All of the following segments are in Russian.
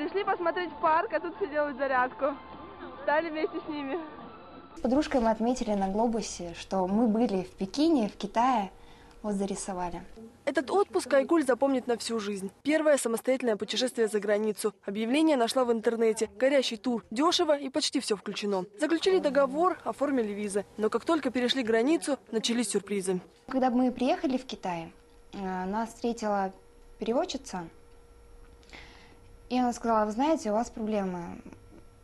Пришли посмотреть парк, а тут все делают зарядку. Стали вместе с ними. С подружкой мы отметили на глобусе, что мы были в Пекине, в Китае, вот зарисовали. Этот отпуск Айгуль запомнит на всю жизнь. Первое самостоятельное путешествие за границу. Объявление нашла в интернете. Горящий тур. Дешево и почти все включено. Заключили договор, оформили визы. Но как только перешли границу, начались сюрпризы. Когда мы приехали в Китай, э, нас встретила переводчица. И она сказала, вы знаете, у вас проблемы.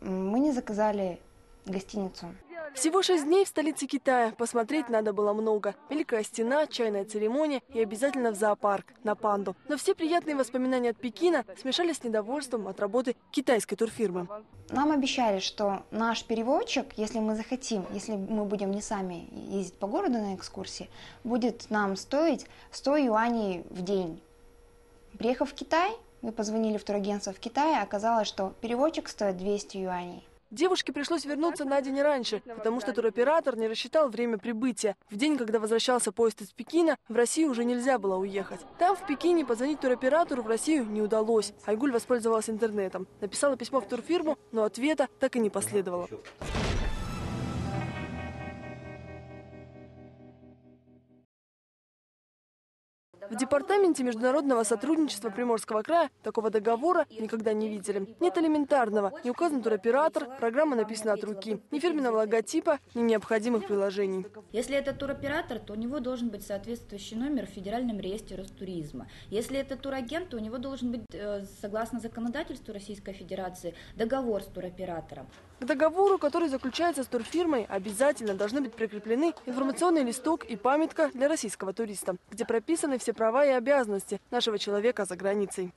Мы не заказали гостиницу. Всего шесть дней в столице Китая. Посмотреть надо было много. Великая стена, чайная церемония и обязательно в зоопарк, на панду. Но все приятные воспоминания от Пекина смешались с недовольством от работы китайской турфирмы. Нам обещали, что наш переводчик, если мы захотим, если мы будем не сами ездить по городу на экскурсии, будет нам стоить 100 юаней в день. Приехав в Китай, мы позвонили в турагентство в Китае, оказалось, что переводчик стоит 200 юаней. Девушке пришлось вернуться на день раньше, потому что туроператор не рассчитал время прибытия. В день, когда возвращался поезд из Пекина, в Россию уже нельзя было уехать. Там, в Пекине, позвонить туроператору в Россию не удалось. Айгуль воспользовалась интернетом. Написала письмо в турфирму, но ответа так и не последовало. В Департаменте международного сотрудничества Приморского края такого договора никогда не видели. Нет элементарного. Не указан туроператор, программа написана от руки. Ни фирменного логотипа, ни необходимых приложений. Если это туроператор, то у него должен быть соответствующий номер в Федеральном реестре Ростуризма. Если это турагент, то у него должен быть, э, согласно законодательству Российской Федерации, договор с туроператором. К договору, который заключается с турфирмой, обязательно должны быть прикреплены информационный листок и памятка для российского туриста, где прописаны все права и обязанности нашего человека за границей.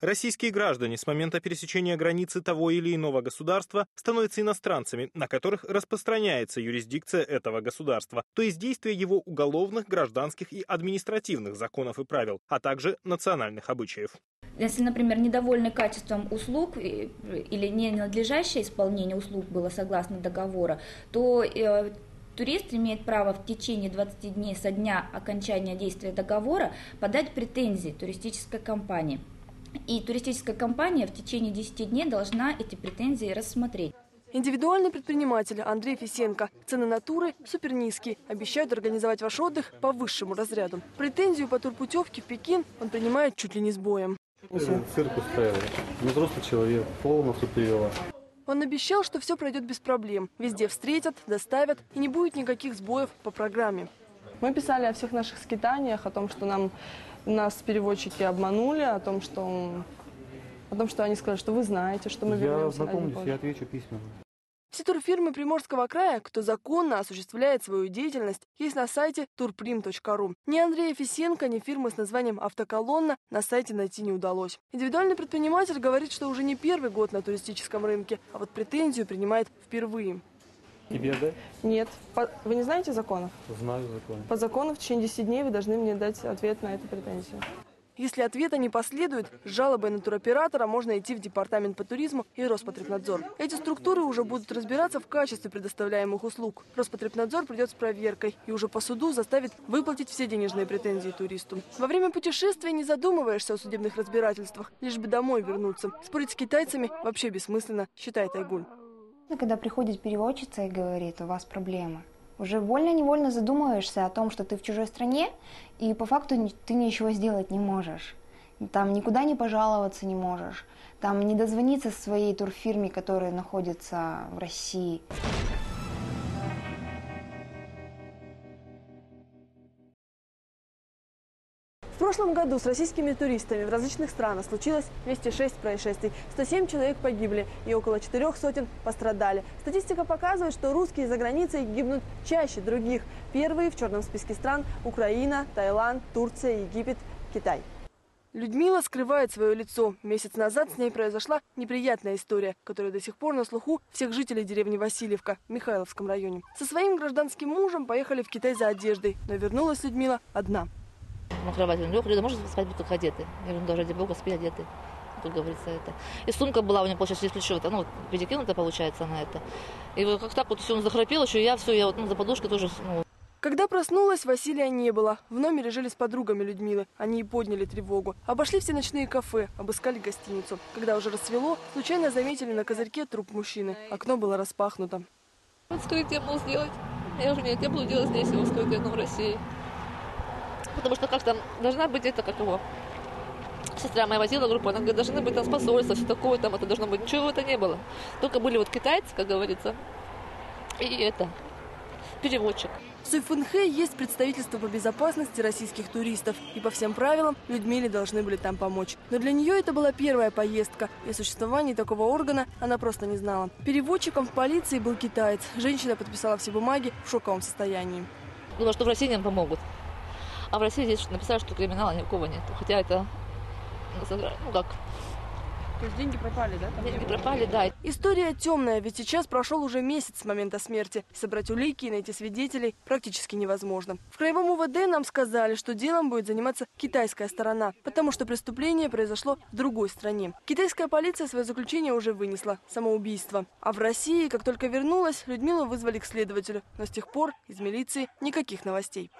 Российские граждане с момента пересечения границы того или иного государства становятся иностранцами, на которых распространяется юрисдикция этого государства, то есть действие его уголовных, гражданских и административных законов и правил, а также национальных обычаев. Если, например, недовольны качеством услуг или ненадлежащее исполнение услуг было согласно договора, то э, Турист имеет право в течение 20 дней со дня окончания действия договора подать претензии туристической компании. И туристическая компания в течение 10 дней должна эти претензии рассмотреть. Индивидуальный предприниматель Андрей Фисенко. Цены на туры супер низкие. Обещают организовать ваш отдых по высшему разряду. Претензию по турпутевке в Пекин он принимает чуть ли не с боем. Цирк устраивает. Взрослый человек, полностью привела. Он обещал, что все пройдет без проблем. Везде встретят, доставят и не будет никаких сбоев по программе. Мы писали о всех наших скитаниях, о том, что нам, нас переводчики обманули, о том, что, о том, что они сказали, что вы знаете, что мы Я вернемся. на знакомлюсь, я отвечу письменно. Все турфирмы Приморского края, кто законно осуществляет свою деятельность, есть на сайте turprim.ru. Ни Андрея Фисенко, ни фирмы с названием «Автоколонна» на сайте найти не удалось. Индивидуальный предприниматель говорит, что уже не первый год на туристическом рынке, а вот претензию принимает впервые. Тебе, да? Нет. Вы не знаете законов? Знаю закон. По закону в течение 10 дней вы должны мне дать ответ на эту претензию. Если ответа не последует, с жалобой на туроператора можно идти в Департамент по туризму и Роспотребнадзор. Эти структуры уже будут разбираться в качестве предоставляемых услуг. Роспотребнадзор придет с проверкой и уже по суду заставит выплатить все денежные претензии туристу. Во время путешествия не задумываешься о судебных разбирательствах, лишь бы домой вернуться. Спорить с китайцами вообще бессмысленно, считает Айгуль. Когда приходит переводчица и говорит, у вас проблемы, уже вольно-невольно задумываешься о том, что ты в чужой стране, и по факту ты ничего сделать не можешь. Там никуда не пожаловаться не можешь, там не дозвониться своей турфирме, которая находится в России. Прошлом году с российскими туристами в различных странах случилось 206 происшествий. 107 человек погибли и около четырех сотен пострадали. Статистика показывает, что русские за границей гибнут чаще других. Первые в черном списке стран – Украина, Таиланд, Турция, Египет, Китай. Людмила скрывает свое лицо. Месяц назад с ней произошла неприятная история, которая до сих пор на слуху всех жителей деревни Васильевка в Михайловском районе. Со своим гражданским мужем поехали в Китай за одеждой, но вернулась Людмила одна. На кровати. Он лег, Люда, можно спать как одеты? Я говорю, «Ну, даже ради бога, спи одеты. Как говорится, это. И сумка была у него, получается, через плечо, это, ну, перекинута, получается, на это. И вот как так вот все, он захрапел, еще и я все, я вот, ну, за подушкой тоже, ну, Когда проснулась, Василия не было. В номере жили с подругами Людмилы. Они и подняли тревогу. Обошли все ночные кафе, обыскали гостиницу. Когда уже рассвело, случайно заметили на козырьке труп мужчины. Окно было распахнуто. Вот вскрытие был сделать. Я уже нет, я буду делать здесь его вскрытие, но в России. Потому что как там, должна быть это, как его, сестра моя возила группу, она говорит, должны быть там посольства, все такое, там это должно быть. Ничего это не было. Только были вот китайцы, как говорится, и это, переводчик. В Суйфунхэ есть представительство по безопасности российских туристов. И по всем правилам Людмиле должны были там помочь. Но для нее это была первая поездка. И о существовании такого органа она просто не знала. Переводчиком в полиции был китаец. Женщина подписала все бумаги в шоковом состоянии. Думала, что в России нам помогут. А в России здесь написали, что криминала никакого нет. Хотя это, ну как, То есть деньги пропали, да? деньги пропали, да. История темная, ведь сейчас прошел уже месяц с момента смерти. Собрать улики и найти свидетелей практически невозможно. В Краевом УВД нам сказали, что делом будет заниматься китайская сторона, потому что преступление произошло в другой стране. Китайская полиция свое заключение уже вынесла – самоубийство. А в России, как только вернулась, Людмилу вызвали к следователю. Но с тех пор из милиции никаких новостей.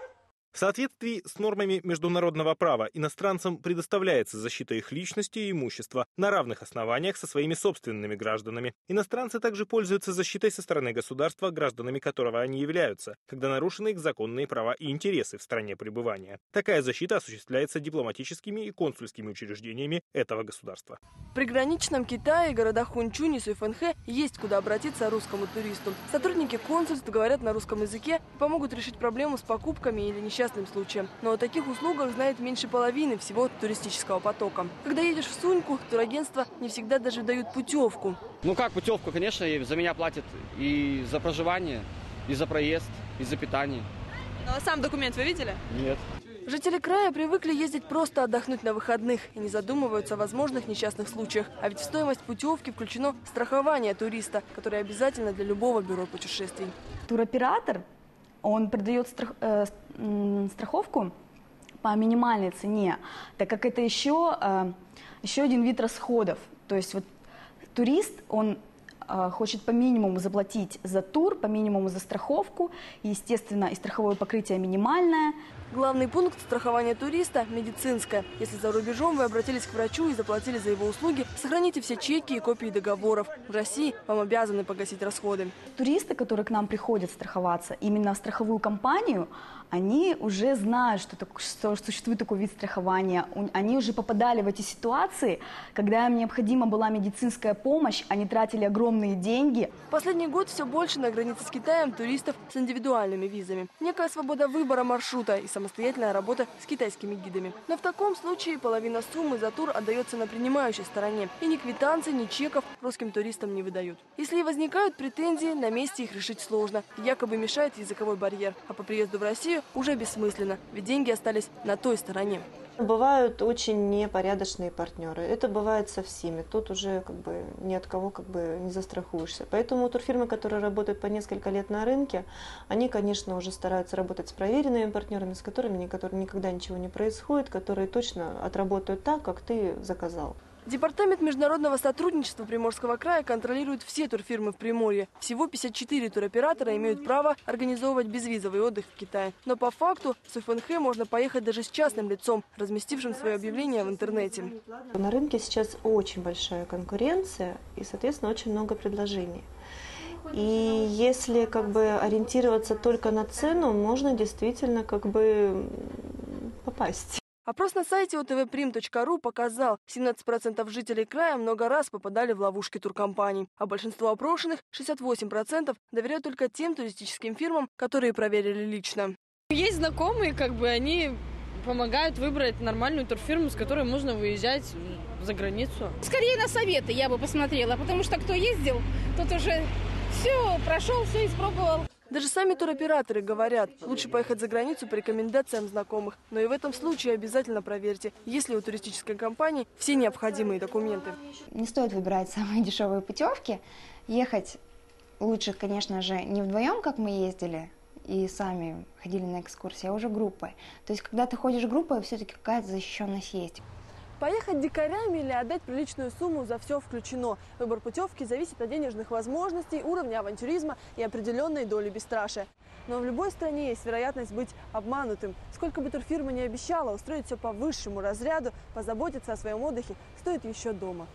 В соответствии с нормами международного права иностранцам предоставляется защита их личности и имущества на равных основаниях со своими собственными гражданами. Иностранцы также пользуются защитой со стороны государства, гражданами которого они являются, когда нарушены их законные права и интересы в стране пребывания. Такая защита осуществляется дипломатическими и консульскими учреждениями этого государства. В приграничном Китае, городах Хунчунь и Суйфэнхэ есть куда обратиться русскому туристу. Сотрудники консульств говорят на русском языке и помогут решить проблему с покупками или несчастными случаем. Но о таких услугах знает меньше половины всего туристического потока. Когда едешь в Суньку, турагентства не всегда даже дают путевку. Ну как путевку, конечно, за меня платят и за проживание, и за проезд, и за питание. Но сам документ вы видели? Нет. Жители края привыкли ездить просто отдохнуть на выходных и не задумываются о возможных несчастных случаях. А ведь в стоимость путевки включено страхование туриста, которое обязательно для любого бюро путешествий. туроператор, он продает страх- э, страховку по минимальной цене, так как это еще, э, еще один вид расходов. То есть вот турист, он э, хочет по минимуму заплатить за тур, по минимуму за страховку, естественно, и страховое покрытие минимальное. Главный пункт страхования туриста – медицинское. Если за рубежом вы обратились к врачу и заплатили за его услуги, сохраните все чеки и копии договоров. В России вам обязаны погасить расходы. Туристы, которые к нам приходят страховаться именно в страховую компанию, они уже знают, что, так- что существует такой вид страхования. Они уже попадали в эти ситуации, когда им необходима была медицинская помощь, они тратили огромные деньги. Последний год все больше на границе с Китаем туристов с индивидуальными визами. Некая свобода выбора маршрута и самостоятельная работа с китайскими гидами. Но в таком случае половина суммы за тур отдается на принимающей стороне. И ни квитанций, ни чеков русским туристам не выдают. Если возникают претензии, на месте их решить сложно. Якобы мешает языковой барьер. А по приезду в Россию уже бессмысленно, ведь деньги остались на той стороне. Бывают очень непорядочные партнеры. Это бывает со всеми. Тут уже как бы ни от кого как бы не застрахуешься. Поэтому турфирмы, которые работают по несколько лет на рынке, они, конечно, уже стараются работать с проверенными партнерами, с которыми никогда, никогда ничего не происходит, которые точно отработают так, как ты заказал. Департамент международного сотрудничества Приморского края контролирует все турфирмы в Приморье. Всего 54 туроператора имеют право организовывать безвизовый отдых в Китае. Но по факту в Суфэнхэ можно поехать даже с частным лицом, разместившим свое объявление в интернете. На рынке сейчас очень большая конкуренция и, соответственно, очень много предложений. И если как бы ориентироваться только на цену, можно действительно как бы попасть. Опрос на сайте otvprim.ru показал, 17% жителей края много раз попадали в ловушки туркомпаний, а большинство опрошенных, 68%, доверяют только тем туристическим фирмам, которые проверили лично. Есть знакомые, как бы они помогают выбрать нормальную турфирму, с которой можно выезжать за границу. Скорее на советы я бы посмотрела, потому что кто ездил, тот уже все прошел, все испробовал. Даже сами туроператоры говорят, лучше поехать за границу по рекомендациям знакомых. Но и в этом случае обязательно проверьте, есть ли у туристической компании все необходимые документы. Не стоит выбирать самые дешевые путевки. Ехать лучше, конечно же, не вдвоем, как мы ездили, и сами ходили на экскурсии, а уже группой. То есть, когда ты ходишь группой, все-таки какая-то защищенность есть. Поехать дикарями или отдать приличную сумму за все включено. Выбор путевки зависит от денежных возможностей, уровня авантюризма и определенной доли бесстрашия. Но в любой стране есть вероятность быть обманутым. Сколько бы турфирма не обещала устроить все по высшему разряду, позаботиться о своем отдыхе стоит еще дома.